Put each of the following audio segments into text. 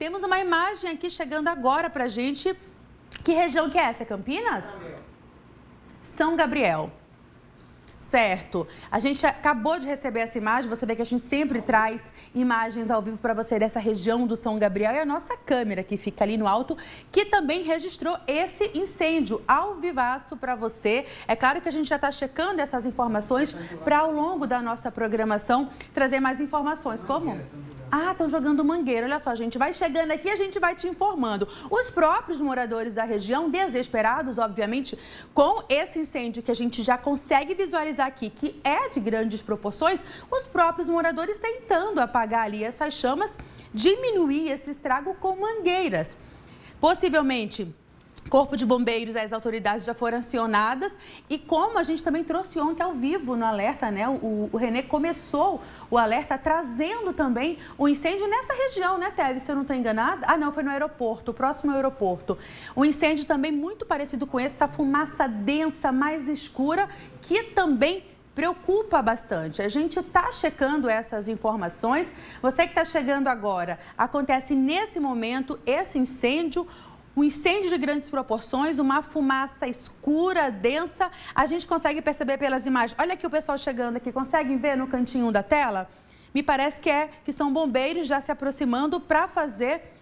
Temos uma imagem aqui chegando agora para gente. Que região que é essa? Campinas? São Gabriel. Certo. A gente acabou de receber essa imagem. Você vê que a gente sempre traz imagens ao vivo para você dessa região do São Gabriel. E a nossa câmera que fica ali no alto, que também registrou esse incêndio ao vivaço para você. É claro que a gente já está checando essas informações para ao longo da nossa programação trazer mais informações. Como? Ah, estão jogando mangueira. Olha só, a gente vai chegando aqui e a gente vai te informando. Os próprios moradores da região, desesperados, obviamente, com esse incêndio que a gente já consegue visualizar aqui, que é de grandes proporções, os próprios moradores tentando apagar ali essas chamas, diminuir esse estrago com mangueiras. Possivelmente Corpo de Bombeiros, as autoridades já foram acionadas e como a gente também trouxe ontem ao vivo no alerta, né? O, o Renê começou o alerta trazendo também o incêndio nessa região, né, Teve? Se eu não estou enganada. Ah, não, foi no aeroporto, próximo ao aeroporto. Um incêndio também muito parecido com esse, essa fumaça densa, mais escura, que também preocupa bastante. A gente está checando essas informações. Você que está chegando agora, acontece nesse momento esse incêndio um incêndio de grandes proporções, uma fumaça escura, densa. A gente consegue perceber pelas imagens. Olha aqui o pessoal chegando aqui. Conseguem ver no cantinho da tela? Me parece que é que são bombeiros já se aproximando para fazer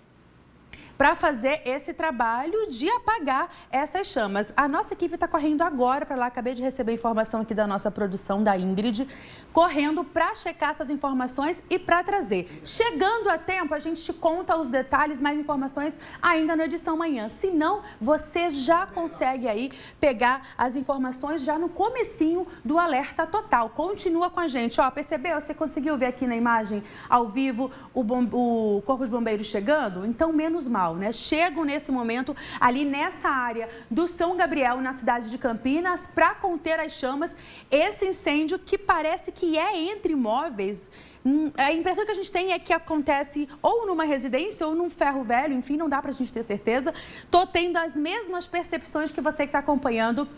para fazer esse trabalho de apagar essas chamas. A nossa equipe está correndo agora para lá. Acabei de receber informação aqui da nossa produção, da Ingrid, correndo para checar essas informações e para trazer. Chegando a tempo, a gente te conta os detalhes, mais informações ainda na edição manhã. Se não, você já consegue aí pegar as informações já no comecinho do alerta total. Continua com a gente. Ó, percebeu? Você conseguiu ver aqui na imagem ao vivo o, o Corpo de Bombeiros chegando? Então, menos mal né? Chegam nesse momento ali nessa área do São Gabriel, na cidade de Campinas, para conter as chamas. Esse incêndio que parece que é entre imóveis. Hum, a impressão que a gente tem é que acontece ou numa residência ou num ferro velho, enfim, não dá para a gente ter certeza. Estou tendo as mesmas percepções que você que está acompanhando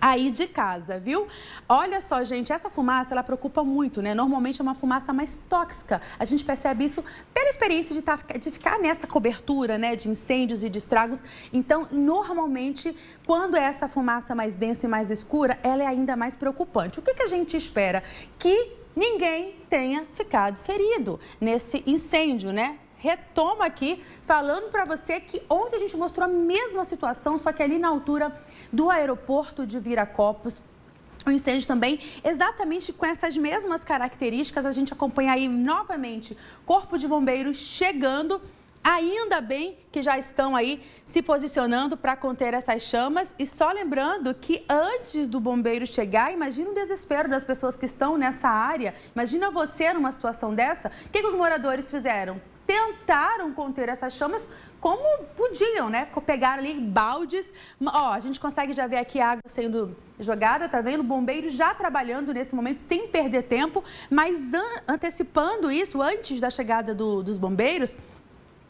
aí de casa, viu? Olha só, gente, essa fumaça, ela preocupa muito, né? Normalmente é uma fumaça mais tóxica. A gente percebe isso pela experiência de, tá, de ficar nessa cobertura, né, de incêndios e de estragos. Então, normalmente, quando é essa fumaça mais densa e mais escura, ela é ainda mais preocupante. O que, que a gente espera? Que ninguém tenha ficado ferido nesse incêndio, né? Retomo aqui falando para você que ontem a gente mostrou a mesma situação, só que ali na altura do aeroporto de Viracopos. O incêndio também, exatamente com essas mesmas características, a gente acompanha aí novamente Corpo de Bombeiros chegando Ainda bem que já estão aí se posicionando para conter essas chamas. E só lembrando que antes do bombeiro chegar, imagina o desespero das pessoas que estão nessa área. Imagina você numa situação dessa. O que, que os moradores fizeram? Tentaram conter essas chamas como podiam, né? Pegaram ali baldes. Ó, a gente consegue já ver aqui a água sendo jogada, tá vendo? O bombeiro já trabalhando nesse momento sem perder tempo, mas an antecipando isso antes da chegada do, dos bombeiros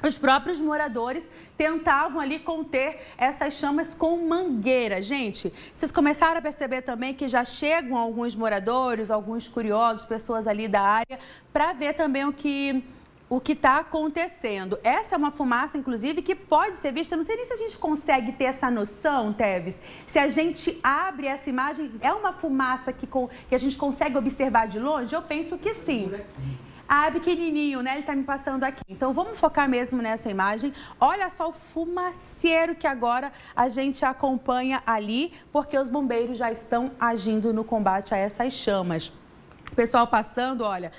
os próprios moradores tentavam ali conter essas chamas com mangueira. Gente, vocês começaram a perceber também que já chegam alguns moradores, alguns curiosos, pessoas ali da área, para ver também o que o que está acontecendo. Essa é uma fumaça, inclusive, que pode ser vista. Não sei nem se a gente consegue ter essa noção, Teves. Se a gente abre essa imagem, é uma fumaça que, que a gente consegue observar de longe? Eu penso que sim. Ah, pequenininho, né? Ele tá me passando aqui. Então, vamos focar mesmo nessa imagem. Olha só o fumaceiro que agora a gente acompanha ali, porque os bombeiros já estão agindo no combate a essas chamas. Pessoal passando, olha...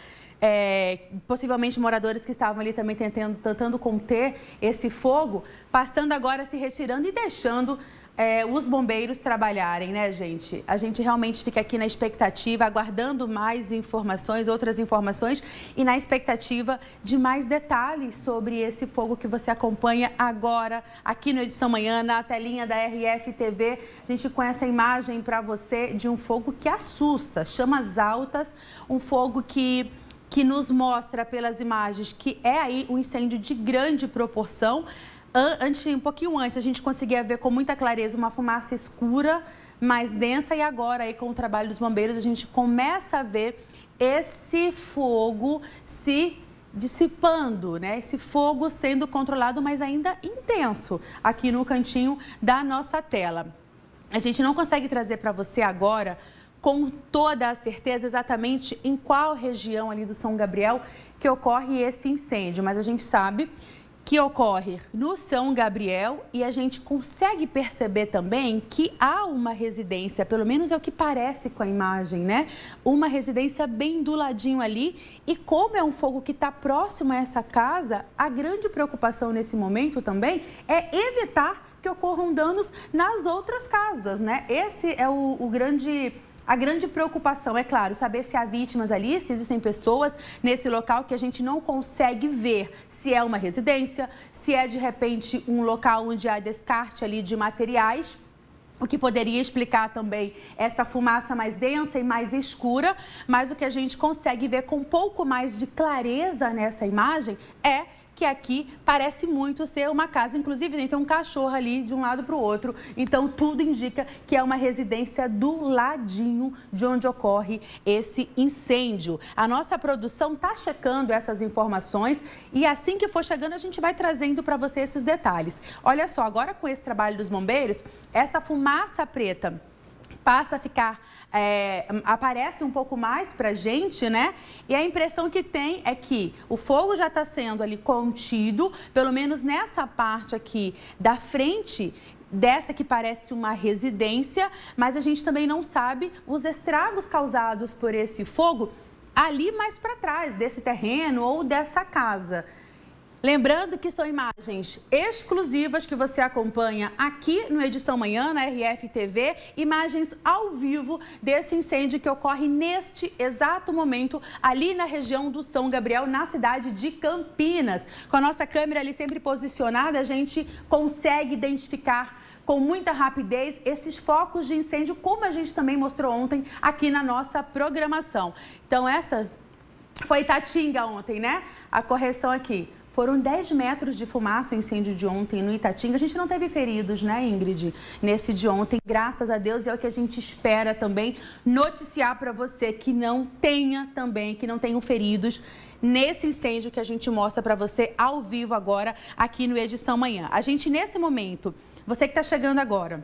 É, possivelmente moradores que estavam ali também tentando, tentando conter esse fogo, passando agora, se retirando e deixando é, os bombeiros trabalharem, né, gente? A gente realmente fica aqui na expectativa, aguardando mais informações, outras informações e na expectativa de mais detalhes sobre esse fogo que você acompanha agora aqui no Edição Manhã, na telinha da RF TV. A gente com essa imagem para você de um fogo que assusta, chamas altas, um fogo que que nos mostra pelas imagens que é aí um incêndio de grande proporção antes, um pouquinho antes, a gente conseguia ver com muita clareza uma fumaça escura, mais densa, e agora, aí, com o trabalho dos bombeiros, a gente começa a ver esse fogo se dissipando, né? Esse fogo sendo controlado, mas ainda intenso aqui no cantinho da nossa tela. A gente não consegue trazer para você agora com toda a certeza exatamente em qual região ali do São Gabriel que ocorre esse incêndio, mas a gente sabe que ocorre no São Gabriel e a gente consegue perceber também que há uma residência, pelo menos é o que parece com a imagem, né? Uma residência bem do ladinho ali e como é um fogo que está próximo a essa casa, a grande preocupação nesse momento também é evitar que ocorram danos nas outras casas, né? Esse é o, o grande a grande preocupação, é claro, saber se há vítimas ali, se existem pessoas nesse local que a gente não consegue ver se é uma residência, se é de repente um local onde há descarte ali de materiais. O que poderia explicar também essa fumaça mais densa e mais escura, mas o que a gente consegue ver com um pouco mais de clareza nessa imagem é que aqui parece muito ser uma casa, inclusive tem um cachorro ali de um lado para o outro. Então tudo indica que é uma residência do ladinho de onde ocorre esse incêndio. A nossa produção está checando essas informações e assim que for chegando a gente vai trazendo para você esses detalhes. Olha só, agora com esse trabalho dos bombeiros, essa fumaça preta passa a ficar, é, aparece um pouco mais para a gente, né? E a impressão que tem é que o fogo já está sendo ali contido, pelo menos nessa parte aqui da frente, dessa que parece uma residência, mas a gente também não sabe os estragos causados por esse fogo ali mais para trás, desse terreno ou dessa casa. Lembrando que são imagens exclusivas que você acompanha aqui no Edição Manhã, na RF TV, imagens ao vivo desse incêndio que ocorre neste exato momento ali na região do São Gabriel, na cidade de Campinas. Com a nossa câmera ali sempre posicionada, a gente consegue identificar com muita rapidez esses focos de incêndio, como a gente também mostrou ontem aqui na nossa programação. Então, essa foi Tatinga ontem, né? A correção aqui. Foram 10 metros de fumaça o incêndio de ontem no Itatinga. A gente não teve feridos, né, Ingrid? Nesse de ontem, graças a Deus, é o que a gente espera também noticiar para você que não tenha também, que não tenham feridos nesse incêndio que a gente mostra para você ao vivo agora aqui no Edição Manhã. A gente, nesse momento, você que está chegando agora,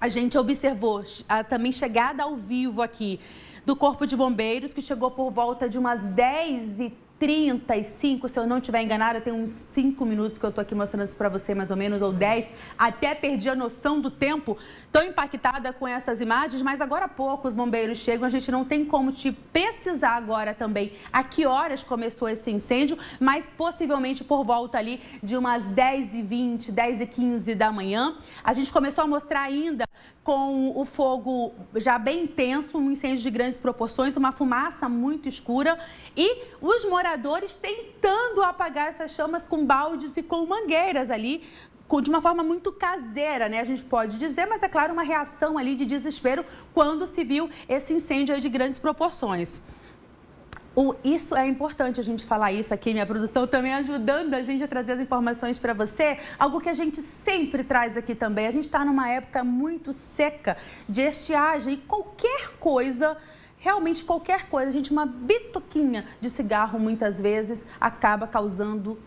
a gente observou a também chegada ao vivo aqui do Corpo de Bombeiros, que chegou por volta de umas 10 e 35, se eu não estiver enganada, tem uns 5 minutos que eu estou aqui mostrando isso para você, mais ou menos, ou 10. Até perdi a noção do tempo. Estou impactada com essas imagens, mas agora há pouco os bombeiros chegam. A gente não tem como te precisar agora também a que horas começou esse incêndio, mas possivelmente por volta ali de umas 10 e 20, 10 e 15 da manhã. A gente começou a mostrar ainda com o fogo já bem intenso, um incêndio de grandes proporções, uma fumaça muito escura e os moradores tentando apagar essas chamas com baldes e com mangueiras ali, de uma forma muito caseira, né? A gente pode dizer, mas é claro, uma reação ali de desespero quando se viu esse incêndio de grandes proporções. O, isso é importante a gente falar isso aqui, minha produção também ajudando a gente a trazer as informações para você, algo que a gente sempre traz aqui também. A gente está numa época muito seca de estiagem e qualquer coisa realmente qualquer coisa, gente uma bitoquinha de cigarro muitas vezes acaba causando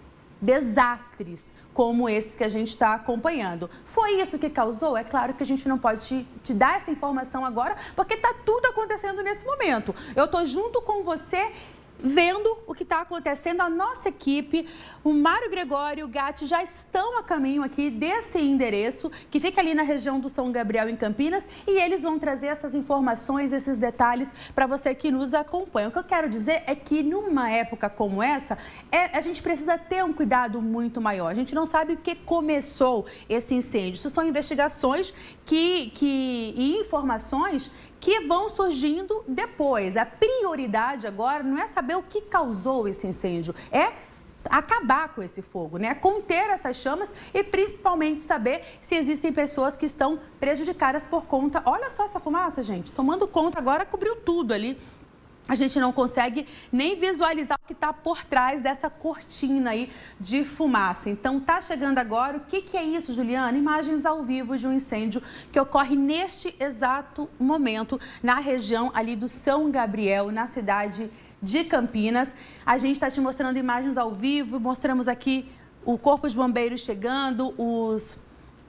desastres como esse que a gente está acompanhando. Foi isso que causou? É claro que a gente não pode te, te dar essa informação agora, porque está tudo acontecendo nesse momento. Eu estou junto com você vendo o que está acontecendo. A nossa equipe, o Mário Gregório e o Gatti já estão a caminho aqui desse endereço, que fica ali na região do São Gabriel, em Campinas, e eles vão trazer essas informações, esses detalhes para você que nos acompanha. O que eu quero dizer é que numa época como essa, é, a gente precisa ter um cuidado muito maior. A gente não sabe o que começou esse incêndio. Isso são investigações que, que, e informações que vão surgindo depois. A prioridade agora não é saber o que causou esse incêndio, é acabar com esse fogo, né? Conter essas chamas e principalmente saber se existem pessoas que estão prejudicadas por conta. Olha só essa fumaça, gente, tomando conta agora cobriu tudo ali a gente não consegue nem visualizar o que está por trás dessa cortina aí de fumaça. Então, tá chegando agora. O que, que é isso, Juliana? Imagens ao vivo de um incêndio que ocorre neste exato momento na região ali do São Gabriel, na cidade de Campinas. A gente está te mostrando imagens ao vivo, mostramos aqui o Corpo de Bombeiros chegando, os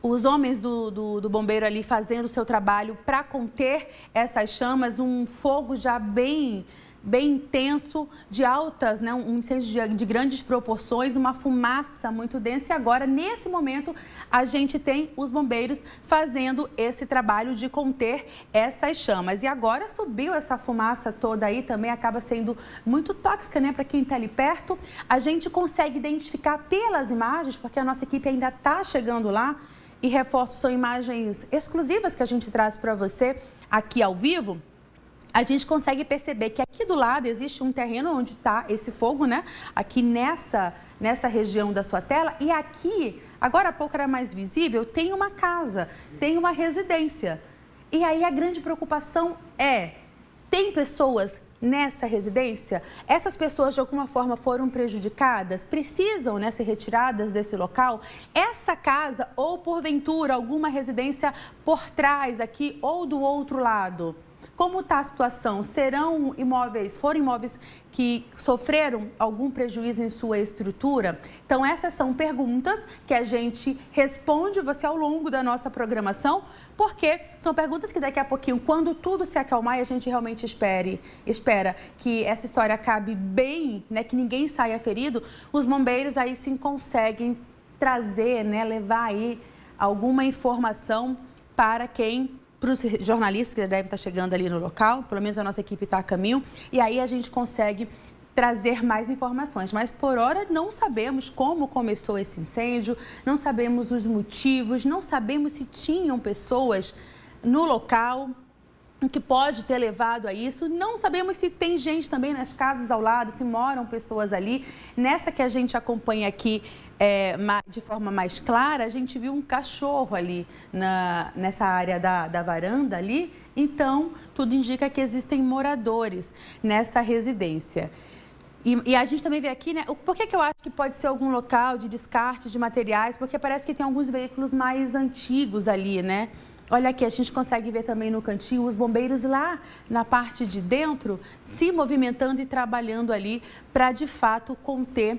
os homens do, do, do, bombeiro ali fazendo o seu trabalho para conter essas chamas, um fogo já bem bem intenso, de altas, né, um incêndio de, de, grandes proporções, uma fumaça muito densa. E agora, nesse momento, a gente tem os bombeiros fazendo esse trabalho de conter essas chamas. E agora subiu essa fumaça toda aí, também acaba sendo muito tóxica né, para quem está ali perto. A gente consegue identificar pelas imagens, porque a nossa equipe ainda está chegando lá. E reforço, são imagens exclusivas que a gente traz para você aqui ao vivo a gente consegue perceber que aqui do lado existe um terreno onde está esse fogo, né? Aqui nessa, nessa região da sua tela. E aqui, agora há pouco era mais visível, tem uma casa, tem uma residência. E aí a grande preocupação é: tem pessoas nessa residência? Essas pessoas de alguma forma foram prejudicadas? Precisam né, ser retiradas desse local? Essa casa ou porventura alguma residência por trás aqui ou do outro lado? Como está a situação? Serão imóveis, foram imóveis que sofreram algum prejuízo em sua estrutura? Então, essas são perguntas que a gente responde você ao longo da nossa programação, porque são perguntas que daqui a pouquinho, quando tudo se acalmar a gente realmente espere, espera que essa história acabe bem, né, que ninguém saia ferido, os bombeiros aí sim conseguem trazer, né, levar aí alguma informação para quem para os jornalistas que devem estar chegando ali no local, pelo menos a nossa equipe está a caminho, e aí a gente consegue trazer mais informações. Mas por hora não sabemos como começou esse incêndio, não sabemos os motivos, não sabemos se tinham pessoas no local, o que pode ter levado a isso. Não sabemos se tem gente também nas casas ao lado, se moram pessoas ali. Nessa que a gente acompanha aqui é, de forma mais clara, a gente viu um cachorro ali na, nessa área da, da varanda ali. Então, tudo indica que existem moradores nessa residência. E, e, a gente também vê aqui, né? Por que, que eu acho que pode ser algum local de descarte de materiais? Porque parece que tem alguns veículos mais antigos ali, né? Olha aqui, a gente consegue ver também no cantinho os bombeiros lá na parte de dentro se movimentando e trabalhando ali para de fato conter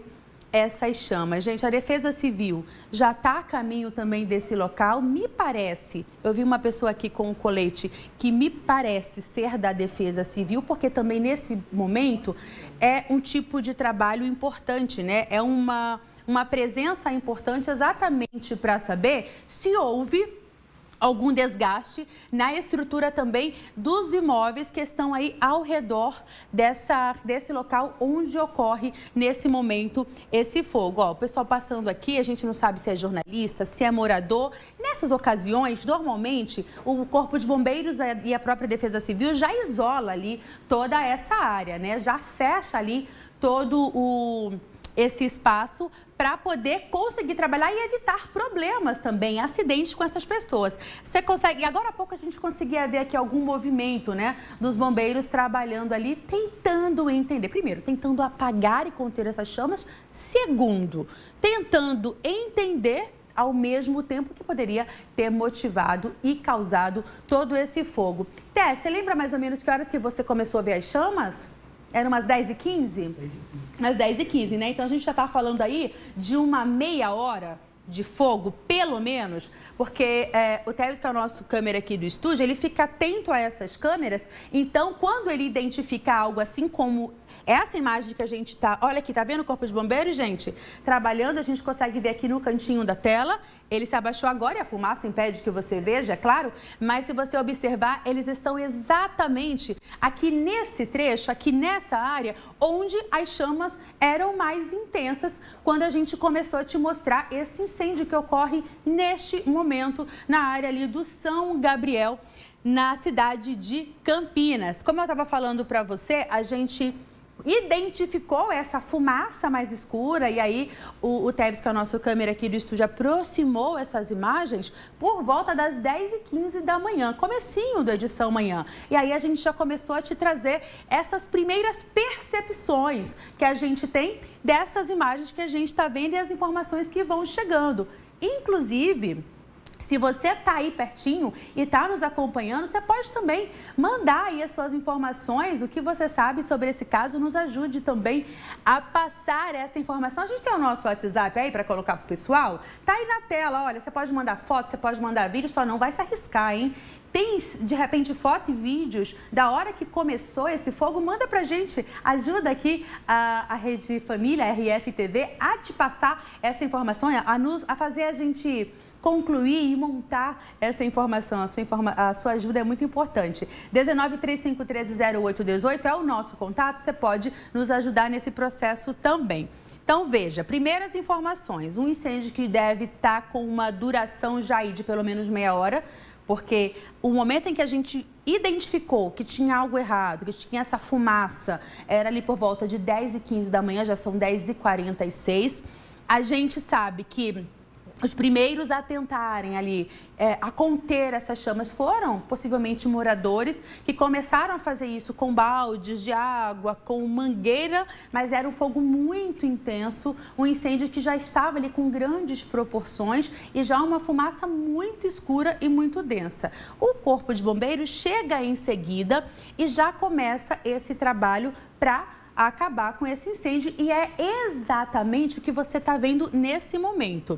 essas chamas. Gente, a Defesa Civil já está a caminho também desse local. Me parece, eu vi uma pessoa aqui com um colete que me parece ser da Defesa Civil, porque também nesse momento é um tipo de trabalho importante, né? É uma, uma presença importante exatamente para saber se houve algum desgaste na estrutura também dos imóveis que estão aí ao redor dessa, desse local onde ocorre nesse momento esse fogo. Ó, o pessoal passando aqui, a gente não sabe se é jornalista, se é morador. Nessas ocasiões, normalmente, o Corpo de Bombeiros e a própria Defesa Civil já isola ali toda essa área, né? Já fecha ali todo o esse espaço para poder conseguir trabalhar e evitar problemas também, acidentes com essas pessoas. Você consegue, e agora há pouco a gente conseguia ver aqui algum movimento, né, dos bombeiros trabalhando ali, tentando entender. Primeiro, tentando apagar e conter essas chamas. Segundo, tentando entender ao mesmo tempo que poderia ter motivado e causado todo esse fogo. Té, você lembra mais ou menos que horas que você começou a ver as chamas? Era umas 10 e 15? 10 e 15. Umas 10 e 15, né? Então a gente já está falando aí de uma meia hora de fogo, pelo menos, porque é, o Teves, que é o nosso câmera aqui do estúdio, ele fica atento a essas câmeras. Então, quando ele identifica algo assim como essa imagem que a gente está... Olha aqui, tá vendo o Corpo de Bombeiros, gente? Trabalhando, a gente consegue ver aqui no cantinho da tela. Ele se abaixou agora e a fumaça impede que você veja, é claro. Mas se você observar, eles estão exatamente aqui nesse trecho, aqui nessa área, onde as chamas eram mais intensas quando a gente começou a te mostrar esse incêndio que ocorre neste momento momento na área ali do São Gabriel, na cidade de Campinas. Como eu estava falando para você, a gente identificou essa fumaça mais escura e aí o, o Teves, que é o nosso câmera aqui do estúdio, aproximou essas imagens por volta das 10 e 15 da manhã, comecinho da edição manhã. E aí a gente já começou a te trazer essas primeiras percepções que a gente tem dessas imagens que a gente está vendo e as informações que vão chegando. Inclusive, Se você está aí pertinho e está nos acompanhando, você pode também mandar aí as suas informações, o que você sabe sobre esse caso, nos ajude também a passar essa informação. A gente tem o nosso WhatsApp aí para colocar para o pessoal. Tá aí na tela, olha, você pode mandar foto, você pode mandar vídeo, só não vai se arriscar, hein? Tem, de repente, foto e vídeos da hora que começou esse fogo? Manda pra gente. Ajuda aqui a, a Rede Família, RFTV, a te passar essa informação, a, nos, a fazer a gente concluir e montar essa informação. A sua, informa a sua ajuda é muito importante. 1935130818 é o nosso contato, você pode nos ajudar nesse processo também. Então, veja, primeiras informações. Um incêndio que deve estar tá com uma duração já de pelo menos meia hora, porque o momento em que a gente identificou que tinha algo errado, que tinha essa fumaça, era ali por volta de 10 e 15 da manhã, já são 10 e 46. A gente sabe que os primeiros a tentarem ali é, a conter essas chamas foram possivelmente moradores que começaram a fazer isso com baldes de água, com mangueira, mas era um fogo muito intenso, um incêndio que já estava ali com grandes proporções e já uma fumaça muito escura e muito densa. O corpo de bombeiros chega em seguida e já começa esse trabalho para acabar com esse incêndio e é exatamente o que você está vendo nesse momento.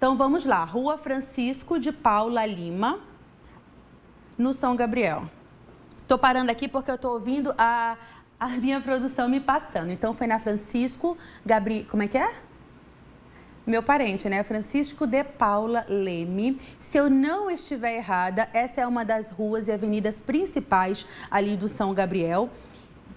Então vamos lá, Rua Francisco de Paula Lima, no São Gabriel. Estou parando aqui porque eu estou ouvindo a, a minha produção me passando. Então foi na Francisco Gabriel, como é que é? Meu parente, né? Francisco de Paula Leme. Se eu não estiver errada, essa é uma das ruas e avenidas principais ali do São Gabriel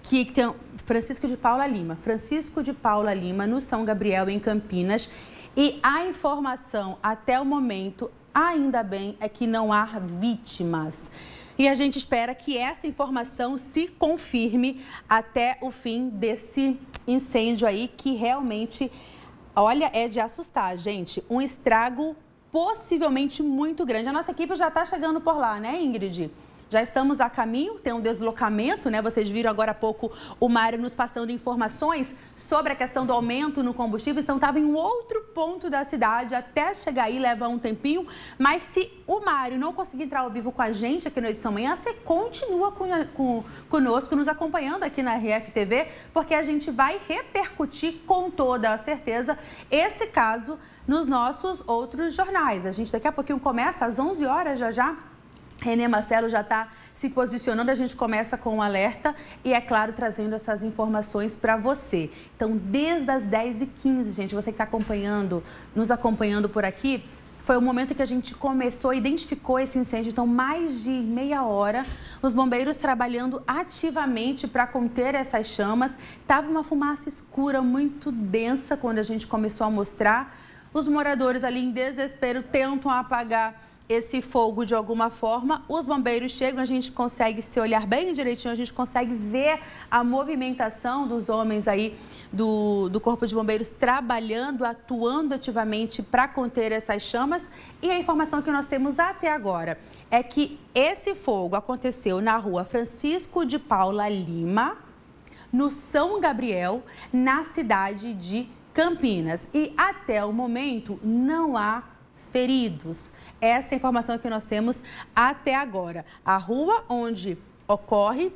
que tem Francisco de Paula Lima, Francisco de Paula Lima, no São Gabriel, em Campinas. E a informação até o momento, ainda bem, é que não há vítimas. E a gente espera que essa informação se confirme até o fim desse incêndio aí, que realmente, olha, é de assustar, gente. Um estrago possivelmente muito grande. A nossa equipe já está chegando por lá, né, Ingrid? Já estamos a caminho, tem um deslocamento, né? Vocês viram agora há pouco o Mário nos passando informações sobre a questão do aumento no combustível. Então, estava em um outro ponto da cidade, até chegar aí leva um tempinho. Mas se o Mário não conseguir entrar ao vivo com a gente aqui no Edição Manhã, você continua com, com, conosco, nos acompanhando aqui na RFTV, porque a gente vai repercutir com toda a certeza esse caso nos nossos outros jornais. A gente daqui a pouquinho começa às 11 horas já já Renê Marcelo já está se posicionando, a gente começa com um alerta e, é claro, trazendo essas informações para você. Então, desde as 10h15, gente, você que está acompanhando, nos acompanhando por aqui, foi o momento que a gente começou, identificou esse incêndio. Então, mais de meia hora, os bombeiros trabalhando ativamente para conter essas chamas. Tava uma fumaça escura muito densa quando a gente começou a mostrar. Os moradores ali em desespero tentam apagar esse fogo de alguma forma, os bombeiros chegam, a gente consegue se olhar bem direitinho, a gente consegue ver a movimentação dos homens aí do, do Corpo de Bombeiros trabalhando, atuando ativamente para conter essas chamas. E a informação que nós temos até agora é que esse fogo aconteceu na rua Francisco de Paula Lima, no São Gabriel, na cidade de Campinas. E até o momento não há feridos. Essa informação que nós temos até agora. A rua onde ocorre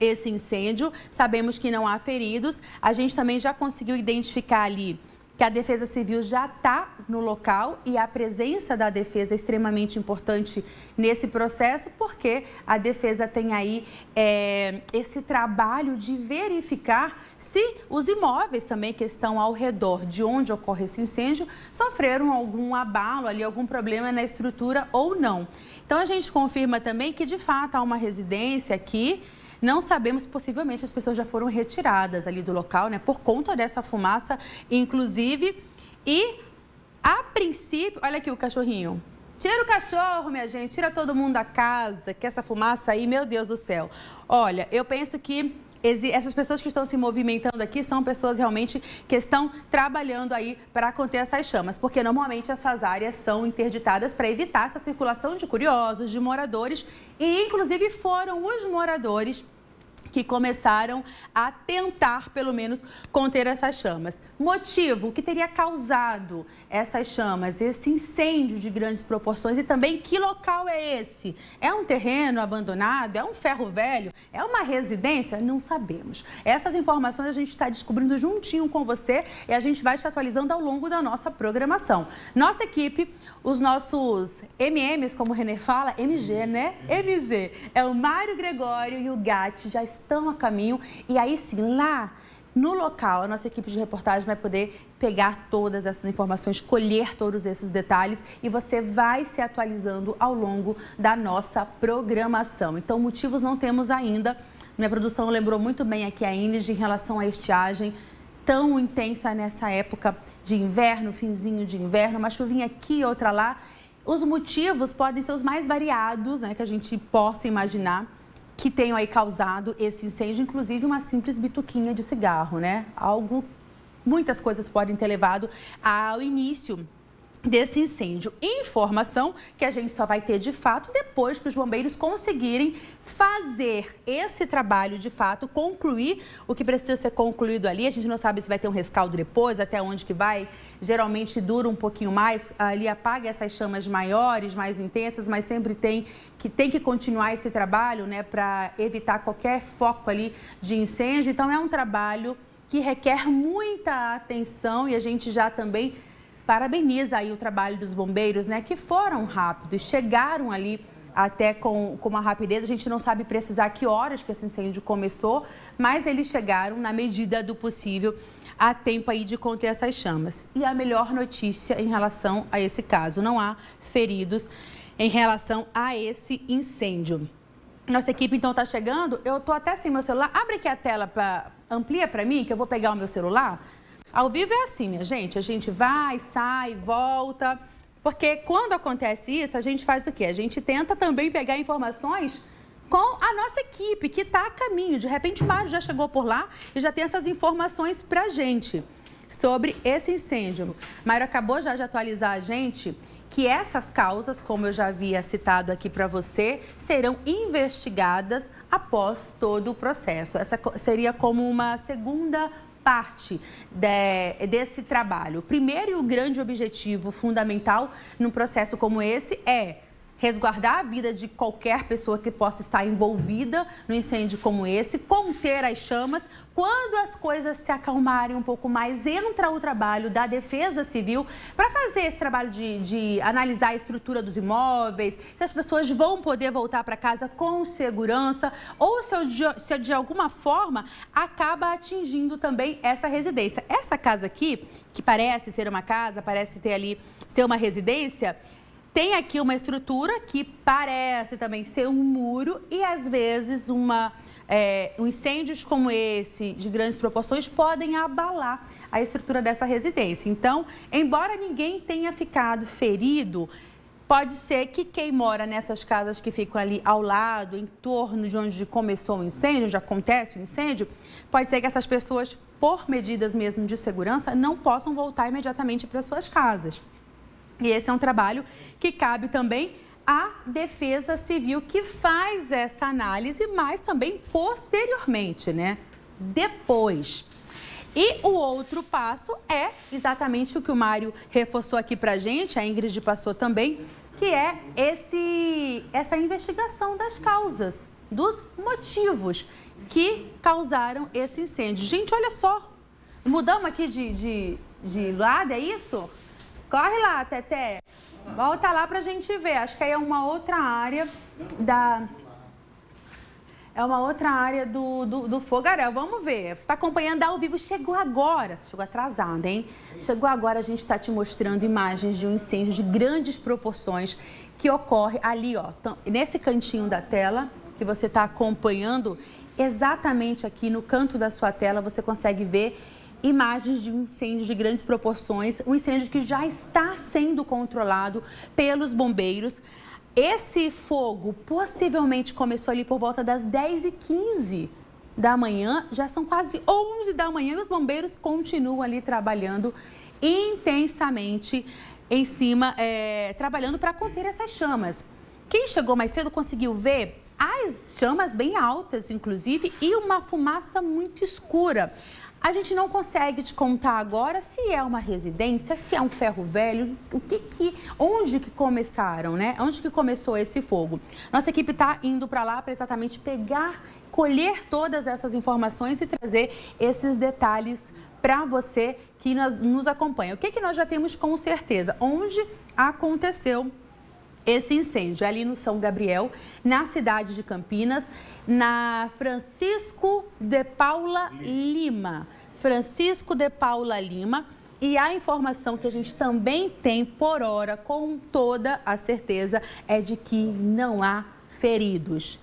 esse incêndio, sabemos que não há feridos. A gente também já conseguiu identificar ali que a Defesa Civil já está no local e a presença da Defesa é extremamente importante nesse processo, porque a Defesa tem aí é, esse trabalho de verificar se os imóveis também que estão ao redor de onde ocorre esse incêndio sofreram algum abalo ali, algum problema na estrutura ou não. Então a gente confirma também que de fato há uma residência aqui não sabemos, possivelmente as pessoas já foram retiradas ali do local, né, por conta dessa fumaça, inclusive. E, a princípio, olha aqui o cachorrinho. Tira o cachorro, minha gente, tira todo mundo da casa, que essa fumaça aí, meu Deus do céu. Olha, eu penso que essas pessoas que estão se movimentando aqui são pessoas realmente que estão trabalhando aí para conter essas chamas, porque normalmente essas áreas são interditadas para evitar essa circulação de curiosos, de moradores, e inclusive foram os moradores que começaram a tentar, pelo menos, conter essas chamas. Motivo o que teria causado essas chamas, esse incêndio de grandes proporções e também que local é esse? É um terreno abandonado? É um ferro velho? É uma residência? Não sabemos. Essas informações a gente está descobrindo juntinho com você e a gente vai te atualizando ao longo da nossa programação. Nossa equipe, os nossos MMs, como o Renê fala, MG, né? MG. É o Mário Gregório e o Gatti já estão estão a caminho e aí sim, lá no local, a nossa equipe de reportagem vai poder pegar todas essas informações, colher todos esses detalhes e você vai se atualizando ao longo da nossa programação. Então, motivos não temos ainda. Minha produção lembrou muito bem aqui a Inês em relação à estiagem tão intensa nessa época de inverno, finzinho de inverno, uma chuvinha aqui, outra lá. Os motivos podem ser os mais variados, né, que a gente possa imaginar que tenham aí causado esse incêndio, inclusive uma simples bituquinha de cigarro, né? Algo, muitas coisas podem ter levado ao início desse incêndio. Informação que a gente só vai ter de fato depois que os bombeiros conseguirem fazer esse trabalho de fato, concluir o que precisa ser concluído ali. A gente não sabe se vai ter um rescaldo depois, até onde que vai. Geralmente dura um pouquinho mais, ali apaga essas chamas maiores, mais intensas, mas sempre tem que tem que continuar esse trabalho, né, para evitar qualquer foco ali de incêndio. Então é um trabalho que requer muita atenção e a gente já também parabeniza aí o trabalho dos bombeiros, né, que foram rápidos, chegaram ali até com, com uma rapidez. A gente não sabe precisar que horas que esse incêndio começou, mas eles chegaram na medida do possível a tempo aí de conter essas chamas. E a melhor notícia em relação a esse caso, não há feridos em relação a esse incêndio. Nossa equipe então está chegando. Eu estou até sem meu celular. Abre aqui a tela para amplia para mim, que eu vou pegar o meu celular. Ao vivo é assim, minha gente. A gente vai, sai, volta. Porque quando acontece isso, a gente faz o quê? A gente tenta também pegar informações com a nossa equipe, que está a caminho. De repente, o Mário já chegou por lá e já tem essas informações para a gente sobre esse incêndio. Mário acabou já de atualizar a gente que essas causas, como eu já havia citado aqui para você, serão investigadas após todo o processo. Essa seria como uma segunda parte de, desse trabalho. O primeiro e o grande objetivo fundamental num processo como esse é resguardar a vida de qualquer pessoa que possa estar envolvida no incêndio como esse, conter as chamas. Quando as coisas se acalmarem um pouco mais, entra o trabalho da Defesa Civil para fazer esse trabalho de, de, analisar a estrutura dos imóveis, se as pessoas vão poder voltar para casa com segurança ou se, se de alguma forma acaba atingindo também essa residência. Essa casa aqui, que parece ser uma casa, parece ter ali ser uma residência, tem aqui uma estrutura que parece também ser um muro e às vezes uma, é, incêndios como esse, de grandes proporções, podem abalar a estrutura dessa residência. Então, embora ninguém tenha ficado ferido, pode ser que quem mora nessas casas que ficam ali ao lado, em torno de onde começou o incêndio, onde acontece o incêndio, pode ser que essas pessoas, por medidas mesmo de segurança, não possam voltar imediatamente para suas casas. E esse é um trabalho que cabe também à Defesa Civil, que faz essa análise, mas também posteriormente, né? Depois. E o outro passo é exatamente o que o Mário reforçou aqui para gente, a Ingrid passou também, que é esse, essa investigação das causas, dos motivos que causaram esse incêndio. Gente, olha só, mudamos aqui de, de, de lado, é isso? Corre lá, Teté. Volta lá pra gente ver. Acho que aí é uma outra área da. É uma outra área do, do, do fogaréu. Vamos ver. Você está acompanhando ao vivo. Chegou agora. Chegou atrasado, hein? Chegou agora. A gente está te mostrando imagens de um incêndio de grandes proporções que ocorre ali, ó. Nesse cantinho da tela que você está acompanhando, exatamente aqui no canto da sua tela, você consegue ver imagens de um incêndio de grandes proporções, um incêndio que já está sendo controlado pelos bombeiros. Esse fogo possivelmente começou ali por volta das 10h15 da manhã, já são quase 11 da manhã e os bombeiros continuam ali trabalhando intensamente em cima, é, trabalhando para conter essas chamas. Quem chegou mais cedo conseguiu ver as chamas bem altas, inclusive, e uma fumaça muito escura. A gente não consegue te contar agora se é uma residência, se é um ferro velho, o que que, onde que começaram, né? Onde que começou esse fogo? Nossa equipe está indo para lá para exatamente pegar, colher todas essas informações e trazer esses detalhes para você que nos acompanha. O que que nós já temos com certeza? Onde aconteceu esse incêndio ali no São Gabriel, na cidade de Campinas, na Francisco de Paula Lima. Francisco de Paula Lima. E a informação que a gente também tem por hora, com toda a certeza, é de que não há feridos.